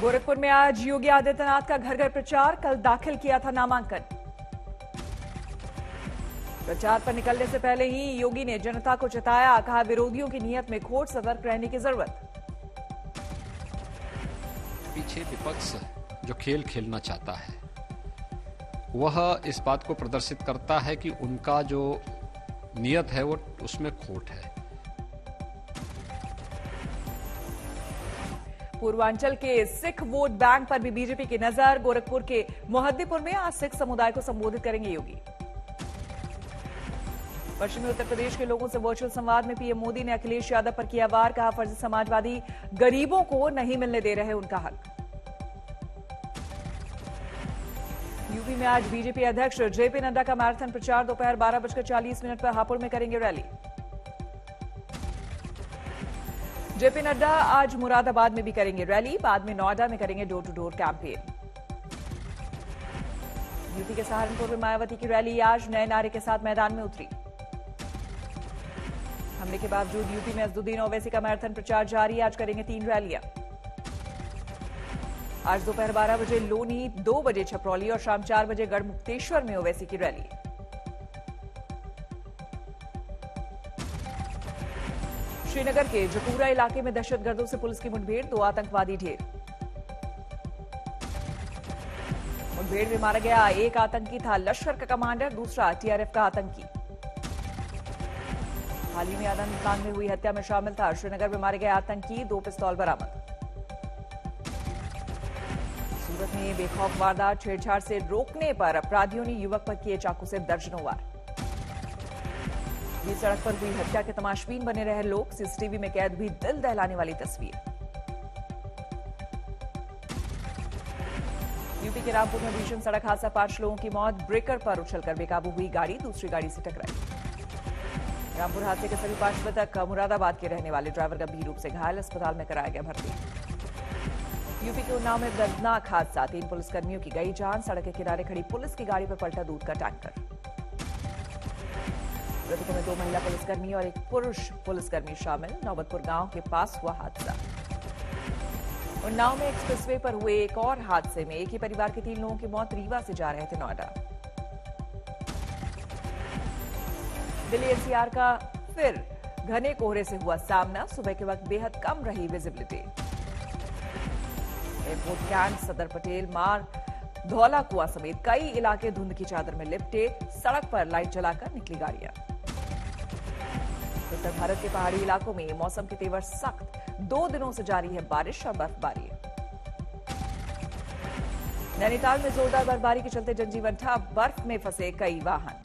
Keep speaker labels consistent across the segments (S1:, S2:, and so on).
S1: गोरखपुर में आज योगी आदित्यनाथ का घर घर प्रचार, कल दाखिल किया था नामांकन। प्रचार पर निकलने से पहले ही योगी ने जनता को चेताया कहा विरोधियों की नीयत में खोट सतर्क रहने की ज़रूरत।
S2: पीछे विपक्ष जो खेल खेलना चाहता है, वह इस बात को प्रदर्शित करता है कि उनका जो नियत है वो उसमें खोट है।
S1: पूर्वांचल के सिख वोट बैंक पर भी बीजेपी की नज़र, गोरखपुर के मोहद्दीपुर में आज सिख समुदाय को संबोधित करेंगे योगी। पश्चिमी उत्तर प्रदेश के लोगों से वर्चुअल संवाद में पीएम मोदी ने अखिलेश यादव पर किया वार, कहा फर्जी समाजवादी गरीबों को नहीं मिलने दे रहे उनका हक। यूपी में आज बीजेपी अध्यक्ष जेपी नड्डा का मैराथन प्रचार दोपहर बारह बजकर चालीस मिनट पर हापुड़ में करेंगे रैली। जेपी नड्डा आज मुरादाबाद में भी करेंगे रैली, बाद में नोएडा में करेंगे door to door campaign. UP के सहारनपुर में मायावती की रैली, आज नए नारे के साथ मैदान में उतरी। हमले के बावजूद यूपी में अजदुद्दीन ओवैसी का मैराथन प्रचार जारी, आज करेंगे तीन रैलियाँ। आज दोपहर बारह बजे लोनी, दो बजे छपरौली और शाम चार बजे गढ़मुक्तेश्वर में ओवैसी की रैली। श्रीनगर के जपूरा इलाके में दहशतगर्दों से पुलिस की मुठभेड़, दो आतंकवादी ढेर। मुठभेड़ में मारा गया एक आतंकी था लश्कर का कमांडर, दूसरा टीआरएफ का आतंकी। हाल ही में आनंदबाग में हुई हत्या में शामिल था। श्रीनगर में मारे गए आतंकी, दो पिस्तौल बरामद। सूरत में बेखौफ वारदात, छेड़छाड़ से रोकने पर अपराधियों ने युवक पर किए चाकू से दर्जनों वार। बीच सड़क पर हुई हत्या के तमाशबीन बने रहे लोग। सीसीटीवी में कैद हुई दिल दहलाने वाली तस्वीर। यूपी के रामपुर में भीषण सड़क हादसा। पाँच लोगों की मौत ब्रेकर पर उछलकर बेकाबू हुई गाड़ी, दूसरी गाड़ी से टकराई। रामपुर हादसे के सभी पाँच मृतक मुरादाबाद के रहने वाले ड्राइवर गंभीर रूप से घायल, अस्पताल में कराया गया भर्ती। यूपी के उन्नाव में दर्दनाक हादसा। तीन पुलिसकर्मियों की गई जान। सड़क के किनारे खड़ी पुलिस की गाड़ी पर पलटा दूध का टैंकर। मृतकों में दो महिला पुलिसकर्मी और एक पुरुष पुलिसकर्मी शामिल। नौबतपुर गाँव के पास हुआ हादसा। उन्नाव में एक्सप्रेसवे पर हुए एक और हादसे में एक ही परिवार के तीन लोगों की मौत रीवा से जा रहे थे नोएडा। दिल्ली एनसीआर का फिर घने कोहरे से हुआ सामना। सुबह के वक्त बेहद कम रही विजिबिलिटी। एयरपोर्ट कैंट, सदर पटेल मार्ग धौला कुआ समेत कई इलाके धुंध की चादर में लिपटे। सड़क पर लाइट जलाकर निकली गाड़ियाँ। उत्तर भारत के पहाड़ी इलाकों में मौसम के तेवर सख्त। दो दिनों से जारी है बारिश और बर्फबारी। नैनीताल में जोरदार बर्फबारी के चलते जनजीवन ठप। बर्फ़ में फंसे कई वाहन।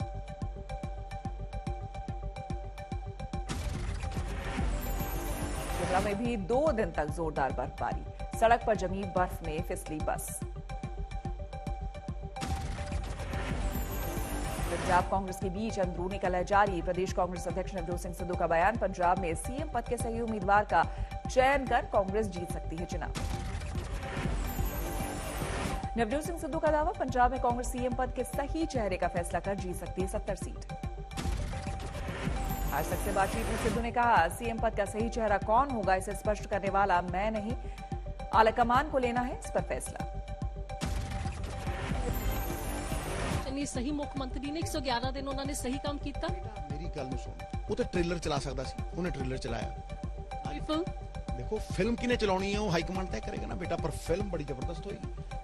S1: शिमला में भी दो दिन तक जोरदार बर्फबारी। सड़क पर जमी बर्फ़ में फिसली बस। पंजाब कांग्रेस के बीच अंदरूनी कलह जारी। प्रदेश कांग्रेस अध्यक्ष नवजोत सिंह सिद्धू का बयान, पंजाब में सीएम पद के सही उम्मीदवार का चयन कर कांग्रेस जीत सकती है चुनाव। नवजोत सिंह सिद्धू का दावा, पंजाब में कांग्रेस सीएम पद के सही चेहरे का फैसला कर जीत सकती है सत्तर सीट। आज तक से बातचीत में सिद्धू ने कहा, सीएम पद का सही चेहरा कौन होगा, इसे स्पष्ट करने वाला मैं नहीं। आलाकमान को लेना है इस पर फैसला।
S3: ਚੰਨੀ ਸਹੀ ਮੁੱਖ ਮੰਤਰੀ ਨੇ 111 ਦਿਨ ਉਹਨਾਂ ਨੇ ਸਹੀ ਕੰਮ ਕੀਤਾ
S4: ਮੇਰੀ ਗੱਲ ਨੂੰ ਸੁਣ ਉਹ ਤੇ ਟ੍ਰੇਲਰ ਚਲਾ ਸਕਦਾ ਸੀ ਉਹਨੇ ਟ੍ਰੇਲਰ ਚਲਾਇਆ
S3: ਕੋਈ ਫਿਲਮ
S4: ਦੇਖੋ ਫਿਲਮ ਕਿਨੇ ਚਲਾਉਣੀ ਹੈ ਉਹ ਹਾਈ ਕਮਾਂਡ ਤੈਅ ਕਰੇਗਾ ਨਾ ਬੇਟਾ ਪਰ ਫਿਲਮ ਬੜੀ ਜ਼ਬਰਦਸਤ ਹੋਏਗੀ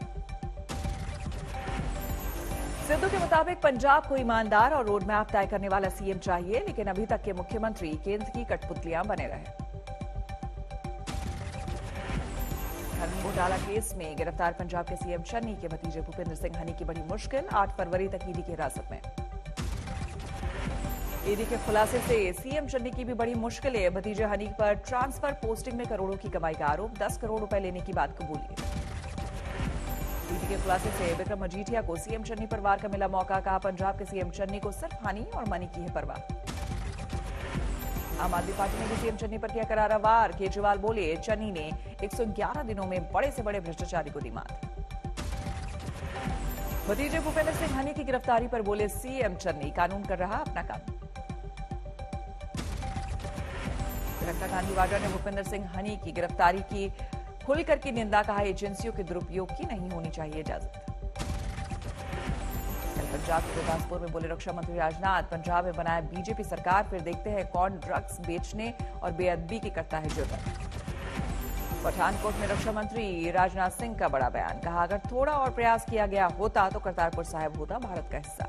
S1: सिद्धू के मुताबिक पंजाब को ईमानदार और रोड मैप तय करने वाला सीएम चाहिए लेकिन अभी तक के मुख्यमंत्री केंद्र की कठपुतलियां बने रहे घोटाला केस में गिरफ़्तार पंजाब के सीएम चन्नी के भतीजे भूपेंद्र सिंह हनी की बड़ी मुश्किल, आठ फरवरी तक ईडी की हिरासत में। ईडी के खुलासे से सीएम चन्नी की भी बड़ी मुश्किल है भतीजे हनी पर ट्रांसफ़र पोस्टिंग में करोड़ों की कमाई का आरोप, दस करोड़ रुपए लेने की बात कबूली। ईडी के खुलासे से विक्रम मजीठिया को सीएम चन्नी पर वार का मिला मौका, कहा पंजाब के सीएम चन्नी को सिर्फ़ हानि और मनी की है परवाह। आम आदमी पार्टी ने भी सीएम चन्नी पर किया करारा वार। केजरीवाल बोले, चन्नी ने 111 दिनों में बड़े से बड़े भ्रष्टाचारी को दी मात। भतीजे भूपेंद्र सिंह हनी की गिरफ्तारी पर बोले सीएम चन्नी। कानून कर रहा अपना काम। प्रियंका गांधी वाड्रा ने भूपेंद्र सिंह हनी की गिरफ्तारी की, खुलकर की निंदा कहा, एजेंसियों के दुरुपयोग की नहीं होनी चाहिए इजाज़त। पंजाब के गुरदासपुर में बोले रक्षा मंत्री राजनाथ, पंजाब में बनाया बीजेपी सरकार, फिर देखते हैं कौन ड्रग्स बेचने और बेअदबी की करता है जुर्म। पठानकोट में रक्षा मंत्री राजनाथ सिंह का बड़ा बयान, कहा अगर थोड़ा और प्रयास किया गया होता तो करतारपुर साहिब होता, भारत का हिस्सा।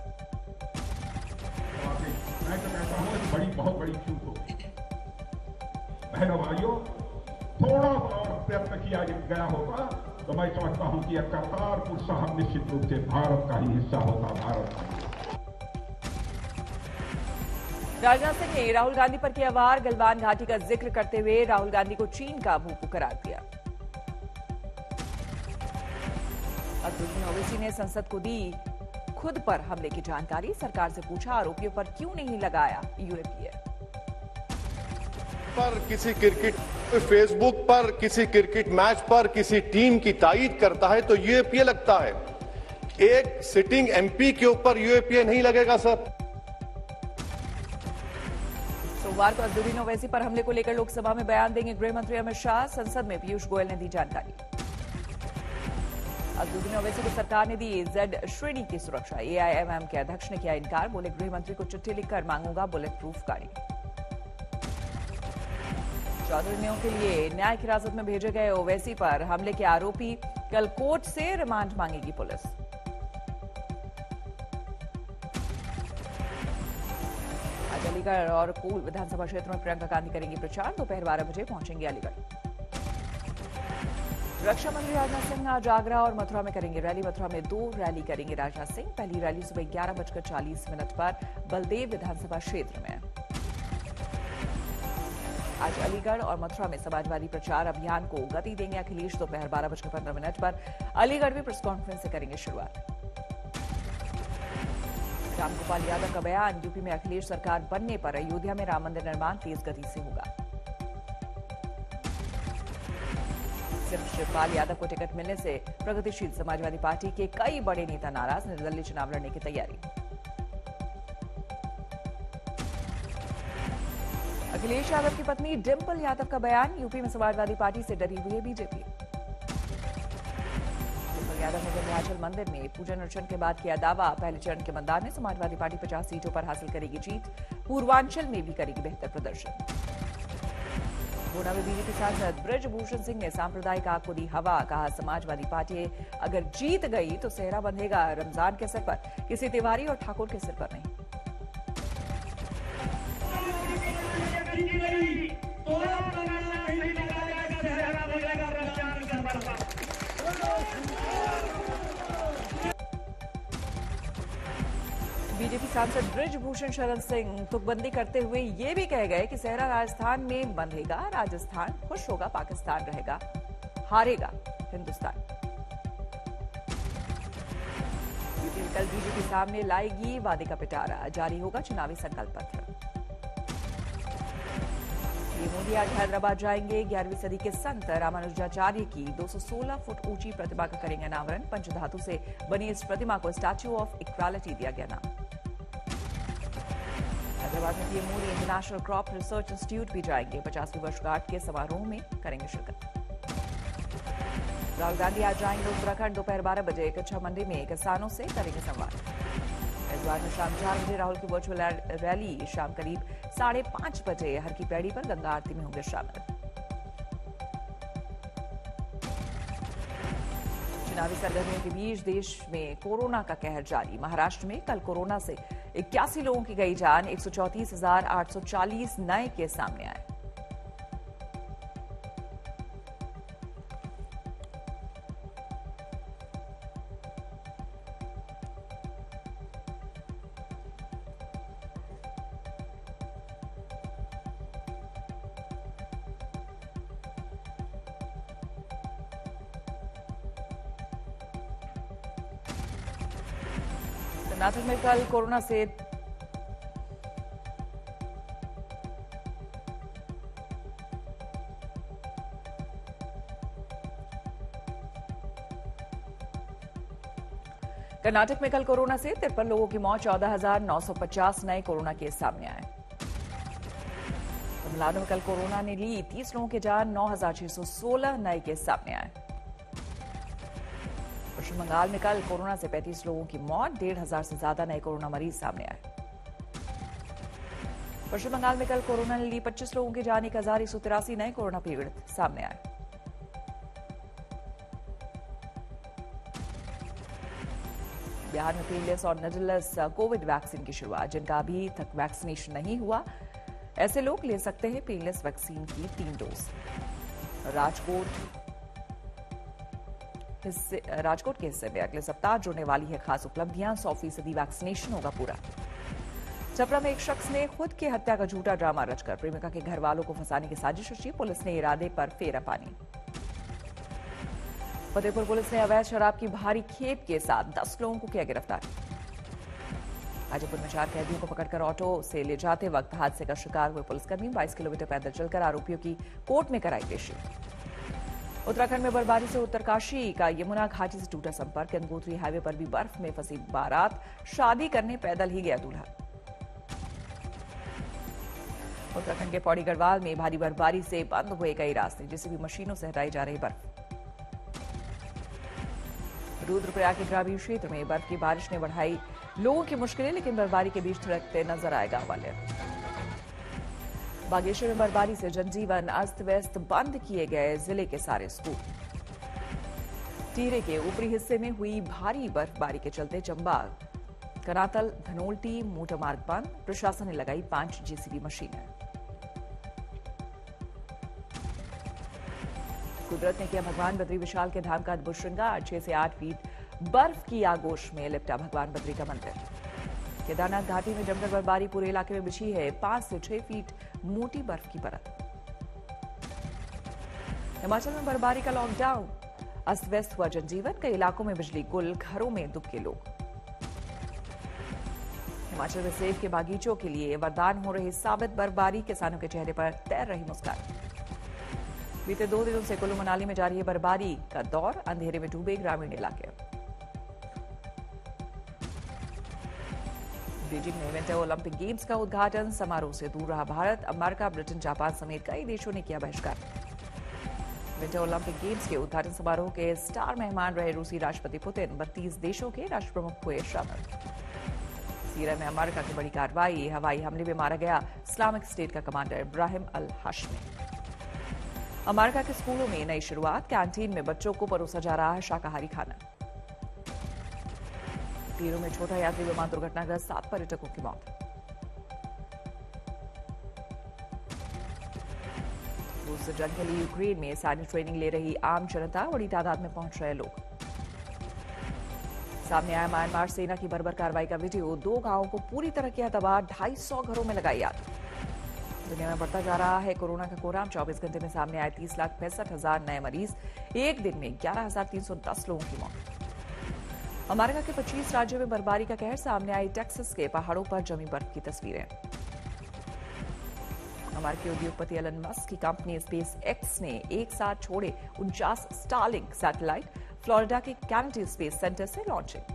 S5: तो थोड़ा और प्रयत्न किया गया होता तो मैं समझता हूँ कि यह करतारपुर साहब निश्चित रूप से भारत का ही हिस्सा होता, भारत का
S1: राजनाथ सिंह ने राहुल गांधी पर किया वार, गलवान घाटी का ज़िक्र करते हुए राहुल गांधी को चीन का भूकू करार दिया। अब्दुल ओवैसी ने संसद को दी खुद पर हमले की जानकारी, सरकार से पूछा, आरोपियों पर क्यों नहीं लगाया यूएपीए
S6: पर किसी क्रिकेट फेसबुक पर, किसी क्रिकेट मैच पर, किसी टीम की तायद करता है तो यूएपीए लगता है। एक सिटिंग एमपी के ऊपर यूएपीए नहीं लगेगा, सर।
S1: सोमवार को अजदुद्दीन ओवैसी पर हमले को लेकर लोकसभा में बयान देंगे गृह मंत्री अमित शाह। संसद में पीयूष गोयल ने दी जानकारी। अजदुद्दीन ओवैसी को सरकार ने दी जेड श्रेणी की सुरक्षा। एआईएमएम के अध्यक्ष ने किया इनकार, बोले गृह मंत्री को चिट्ठी लिखकर मांगूँगा बुलेट प्रूफ गाड़ी। दिनों के लिए न्यायिक हिरासत में भेजे गए ओवैसी पर हमले के आरोपी कल कोर्ट से रिमांड मांगेगी पुलिस। आज अलीगढ़ और कूल विधानसभा क्षेत्र में प्रियंका गांधी करेंगी प्रचार। दोपहर बारह बजे पहुँचेंगे अलीगढ़। रक्षा मंत्री राजनाथ सिंह आज आगरा और मथुरा में करेंगे रैली। मथुरा में दो रैली करेंगे राजनाथ सिंह। पहली रैली सुबह ग्यारह बजकर चालीस मिनट पर बलदेव विधानसभा क्षेत्र में। आज अलीगढ़ और मथुरा में समाजवादी प्रचार अभियान को गति देंगे अखिलेश दोपहर बारह बजकर पंद्रह मिनट पर अलीगढ़ में प्रेस कॉन्फ्रेंस से करेंगे शुरुआत। रामगोपाल यादव का बयान, यूपी में अखिलेश सरकार बनने पर अयोध्या में राम मंदिर निर्माण तेज गति से होगा। सिर्फ़ शिवपाल यादव को टिकट मिलने से प्रगतिशील समाजवादी पार्टी के कई बड़े नेता नाराज़, निर्दलीय चुनाव लड़ने की तैयारी। अखिलेश यादव की पत्नी डिम्पल यादव का बयान, यूपी में समाजवादी पार्टी से डरी हुई है बीजेपी। डिम्पल यादव ने विंध्याचल मंदिर में पूजन अर्चन के बाद किया दावा। पहले चरण के मतदान में समाजवादी पार्टी 50 सीटों पर हासिल करेगी जीत। पूर्वांचल में भी करेगी बेहतर प्रदर्शन। गुना में बीजेपी सांसद ब्रजभूषण सिंह ने सांप्रदायिक आग को दी हवा। कहा, समाजवादी पार्टी अगर जीत गई तो सेहरा बंधेगा। रमज़ान के सिर पर किसी तिवारी और ठाकुर के सिर पर नहीं। बीजेपी सांसद ब्रिजभूषण शरण सिंह तुकबंदी करते हुए ये भी कह गए कि सहरा राजस्थान में बंधेगा, राजस्थान खुश होगा, पाकिस्तान रहेगा, हारेगा हिंदुस्तान। कल बीजेपी सामने लाएगी वादे का पिटारा, जारी होगा चुनावी संकल्प पत्र। पीएम मोदी आज हैदराबाद जाएँगे। ग्यारहवीं सदी के संत रामानुजाचार्य की 216 फुट ऊँची प्रतिमा का करेंगे अनावरण। पंचधातु से बनी इस प्रतिमा को स्टैच्यू ऑफ़ इक्वालिटी दिया गया नाम। हैदराबाद में PM Modi international crop research institute भी जाएँगे। पचासवीं वर्षगांठ के समारोह में करेंगे शिरकत। राहुल गांधी आज जाएँगे उत्तराखंड। दोपहर बारह बजे कच्चा मंडी में किसानों से करेंगे संवाद। हरिद्वार में शाम चार बजे राहुल की वर्चुअल रैली शाम करीब साढ़े पाँच बजे हर की पैड़ी पर गंगा आरती में होंगे शामिल। चुनावी सरगर्मियों के बीच देश में कोरोना का कहर जारी। महाराष्ट्र में कल कोरोना से इक्यासी लोगों की गई जान, एक नए केस सामने आए। कर्नाटक में कल कोरोना से कर्नाटक में कल कोरोना से तिरपन लोगों की मौत चौदह हज़ार नौ सौ पचास नए कोरोना केस सामने आए। तमिलनाडु में कल कोरोना ने ली 30 लोगों की जान 9,616 नए केस सामने आए। पश्चिम बंगाल में कल कोरोना से 35 लोगों की मौत, डेढ़ हज़ार से ज़्यादा नए कोरोना मरीज़ सामने आए। पश्चिम बंगाल में कल कोरोना ने ली 25 लोगों की जान एक हज़ार एक सौ तिरासी नए कोरोना पीड़ित सामने आए। बिहार में पीलेस और नजलस कोविड वैक्सीन की शुरुआत, जिनका अभी तक वैक्सीनेशन नहीं हुआ। ऐसे लोग ले सकते हैं पेनलेस वैक्सीन की तीन डोज। राजकोट हिस्से, राजकोट के हिस्से में अगले सप्ताह जुड़ने वाली है खास उपलब्धियाँ। सौ फ़ीसदी वैक्सीनेशन होगा पूरा। छपरा में एक शख्स ने खुद की हत्या का झूठा ड्रामा रचकर प्रेमिका के घर वालों को फंसाने की साजिश रची। पुलिस ने इरादे पर फेरा पानी। फतेहपुर पुलिस ने अवैध शराब की भारी खेप के साथ दस लोगों को किया गिरफ़्तार। हाजीपुर में चार कैदियों को पकड़कर ऑटो से ले जाते वक्त हादसे का शिकार हुए पुलिसकर्मी। 22 किलोमीटर पैदल चलकर आरोपियों की कोर्ट में कराई पेशी। उत्तराखंड में बर्फबारी से उत्तरकाशी का यमुना घाटी से टूटा संपर्क, गंगोत्री हाईवे पर भी बर्फ़ में फंसी बारात। शादी करने पैदल ही गया दूल्हा। उत्तराखंड के पौड़ी गढ़वाल में भारी बर्फबारी से बंद हुए कई रास्ते जिसे भी मशीनों से हटाई जा रही बर्फ़। रुद्रप्रयाग के ग्रामीण क्षेत्र में बर्फ़ की बारिश ने बढ़ाई लोगों की मुश्किलें, लेकिन बर्फबारी के बीच थिरकते नज़र आएगा गाँव वाले बागेश्वर में बर्फबारी से जनजीवन अस्त व्यस्त बंद किए गए ज़िले के सारे स्कूल। टीरे के ऊपरी हिस्से में हुई भारी बर्फबारी के चलते चंबा करातल धनोल्टी, मोटर मार्ग बंद, प्रशासन ने लगाई पाँच जेसीबी मशीनें। कुदरत ने किया भगवान बद्री विशाल के धाम का अद्भुत श्रृंगार छह से आठ फीट बर्फ़ की आगोश में लिपटा भगवान बद्री का मंदिर। केदारनाथ घाटी में जमकर बर्फबारी पूरे इलाके में बिछी है, पाँच से छह फीट मोटी बर्फ़ की परत। हिमाचल में बर्फबारी का लॉकडाउन अस्त व्यस्त हुआ जनजीवन, कई इलाकों में बिजली गुल, घरों में दुबके लोग। हिमाचल में सेब के बागीचों के लिए वरदान हो रही साबित बर्फबारी। किसानों के चेहरे पर तैर रही मुस्कान। बीते दो दिनों से कुल्लू मनाली में जारी है बर्फबारी का दौर। अंधेरे में डूबे ग्रामीण इलाके। बीजिंग में विंटर ओलंपिक गेम्स का उद्घाटन। समारोह से दूर रहा भारत, अमेरिका, ब्रिटेन, जापान समेत कई देशों ने किया बहिष्कार। विंटर ओलंपिक गेम्स के उद्घाटन समारोह के स्टार मेहमान रहे रूसी राष्ट्रपति पुतिन। बत्तीस देशों के राष्ट्र प्रमुख हुए शामिल। सीरिया में अमेरिका की बड़ी कार्रवाई, हवाई हमले में मारा गया इस्लामिक स्टेट का commander Ibrahim al Hashimi America के स्कूलों में नई शुरुआत, कैंटीन में बच्चों को परोसा जा रहा है शाकाहारी खाना। तीरों में छोटा यात्री विमान दुर्घटनाग्रस्त सात पर्यटकों की मौत। रूस से जंग के लिए यूक्रेन में सैन्य ट्रेनिंग ले रही आम जनता, बड़ी तादाद में पहुँच रहे लोग। सामने आया म्यांमार सेना की बर्बर कार्रवाई का वीडियो। दो गाँवों को पूरी तरह किया तबाह ढाई सौ घरों में लगाई आग दुनिया में बढ़ता जा रहा है कोरोना का कोराम 24 घंटे में सामने आए तीस लाख पैंसठ हज़ार नए मरीज़। एक दिन में ग्यारह हज़ार तीन सौ दस लोगों की मौत। अमेरिका के 25 राज्यों में बर्फबारी का कहर सामने आई। टेक्सास के पहाड़ों पर जमी बर्फ़ की तस्वीरें। अमेरिकी उद्योगपति एलन मस्क की कंपनी स्पेस एक्स ने एक साथ छोड़े उनचास स्टारलिंक सैटेलाइट। फ्लोरिडा के कैनेडी स्पेस सेंटर से लॉन्चिंग।